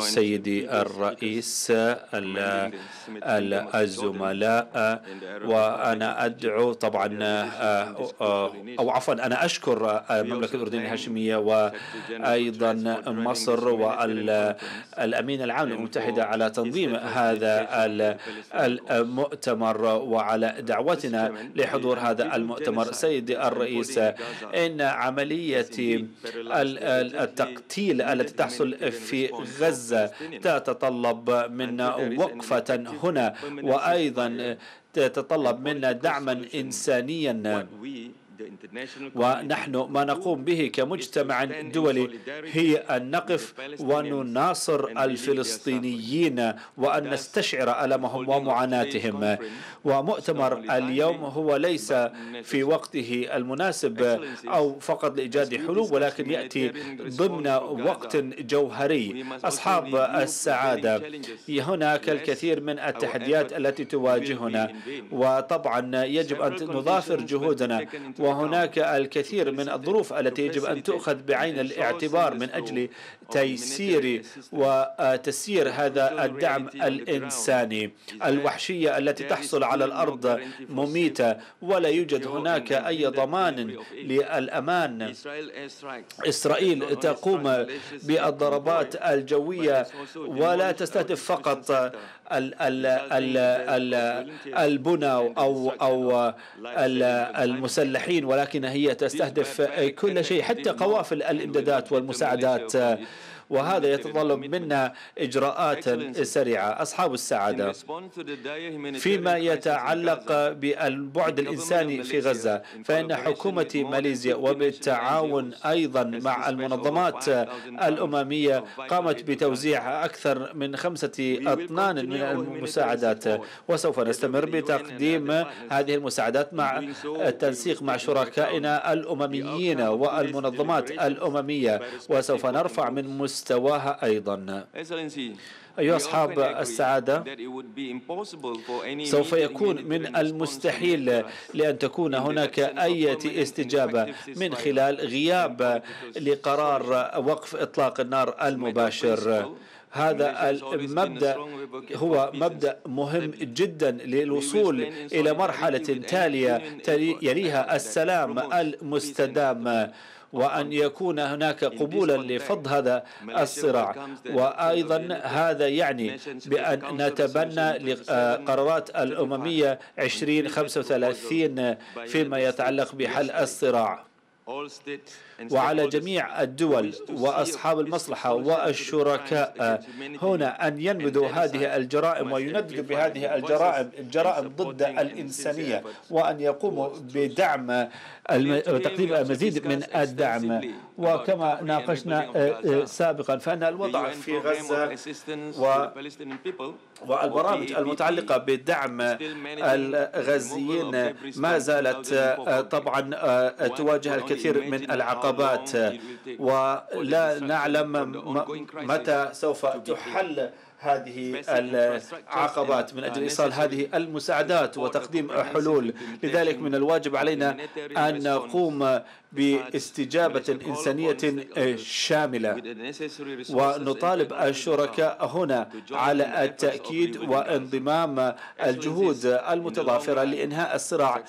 سيدي الرئيس الزملاء وأنا أدعو طبعا أو عفوا أنا أشكر المملكة الأردنية الهاشمية وأيضا مصر والأمين العام للأمم المتحدة على تنظيم هذا المؤتمر وعلى دعوتنا لحضور هذا المؤتمر سيدي الرئيس إن عملية التقتيل التي تحصل تحصل في غزة تتطلب منا وقفة هنا وأيضا تتطلب منا دعما إنسانيا. ونحن ما نقوم به كمجتمع دولي هي أن نقف ونناصر الفلسطينيين وأن نستشعر ألمهم ومعاناتهم. ومؤتمر اليوم هو ليس في وقته المناسب أو فقط لإيجاد حلول ولكن يأتي ضمن وقت جوهري. أصحاب السعادة هناك الكثير من التحديات التي تواجهنا. وطبعا يجب أن نضافر جهودنا. وهناك الكثير من الظروف التي يجب أن تؤخذ بعين الاعتبار من أجل تيسير وتسيير هذا الدعم الإنساني. الوحشية التي تحصل على الأرض مميتة ولا يوجد هناك أي ضمان للأمان. إسرائيل تقوم بالضربات الجوية ولا تستهدف فقط البنى أو أو المسلحين. ولكن هي تستهدف كل شيء حتى قوافل الإمدادات والمساعدات. وهذا يتطلب منا إجراءات سريعة. أصحاب السعادة. فيما يتعلق بالبعد الإنساني في غزة فإن حكومة ماليزيا وبالتعاون أيضا مع المنظمات الأممية قامت بتوزيع أكثر من خمسة أطنان من المساعدات. وسوف نستمر بتقديم هذه المساعدات مع التنسيق مع شركائنا الأمميين والمنظمات الأممية. وسوف نرفع من مستواها أيضا. أيها أصحاب السعادة سوف يكون من المستحيل لأن تكون هناك أي استجابة من خلال غياب لقرار وقف إطلاق النار المباشر. هذا المبدأ هو مبدأ مهم جدا للوصول إلى مرحلة تالية يليها السلام المستدام. وأن يكون هناك قبولا لفض هذا الصراع. وأيضا هذا يعني بأن نتبنى لقرارات الأممية 2035 فيما يتعلق بحل الصراع. وعلى جميع الدول وأصحاب المصلحة والشركاء هنا أن ينبذوا هذه الجرائم وينددوا بهذه الجرائم الجرائم ضد الإنسانية وأن يقوموا بدعم تقديم المزيد من الدعم. وكما ناقشنا سابقا فإن الوضع في غزة و والبرامج المتعلقة بدعم الغزيين ما زالت طبعا تواجه الكثير من العقبات. ولا نعلم متى سوف تحل هذه العقبات من أجل إيصال هذه المساعدات وتقديم حلول. لذلك من الواجب علينا أن نقوم باستجابة إنسانية شاملة. ونطالب الشركاء هنا على التأكيد وانضمام الجهود المتضافرة لإنهاء الصراع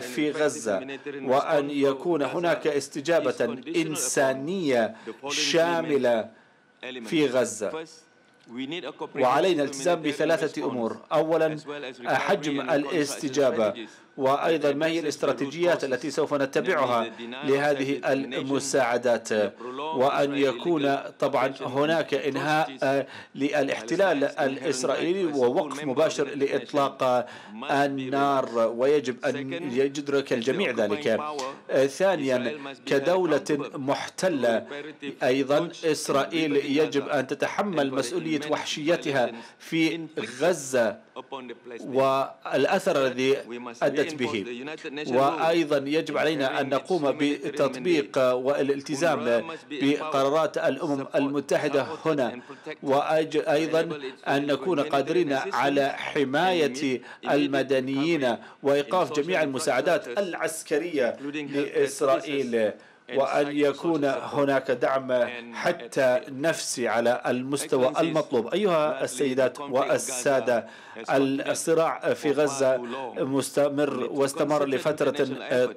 في غزة. وأن يكون هناك استجابة إنسانية شاملة في غزة. وعلينا الالتزام بثلاثة أمور. أولا حجم الاستجابة. وأيضا ما هي الاستراتيجيات التي سوف نتبعها لهذه المساعدات. وأن يكون طبعا هناك إنهاء للاحتلال الإسرائيلي ووقف مباشر لإطلاق النار ويجب أن يدرك الجميع ذلك. ثانيا كدولة محتلة. أيضا إسرائيل يجب أن تتحمل مسؤولية وحشيتها في غزة. والأثر الذي أدت به. وأيضا يجب علينا أن نقوم بتطبيق والالتزام بقرارات الأمم المتحدة هنا. وأيضا أن نكون قادرين على حماية المدنيين وإيقاف جميع المساعدات العسكرية لإسرائيل. وأن يكون هناك دعم حتى نفسي على المستوى المطلوب. أيها السيدات والسادة الصراع في غزة مستمر واستمر لفترة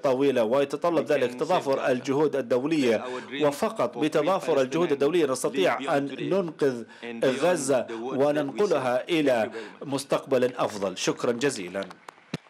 طويلة ويتطلب ذلك تضافر الجهود الدولية. وفقط بتضافر الجهود الدولية نستطيع أن ننقذ غزة وننقلها إلى مستقبل أفضل. شكرا جزيلا.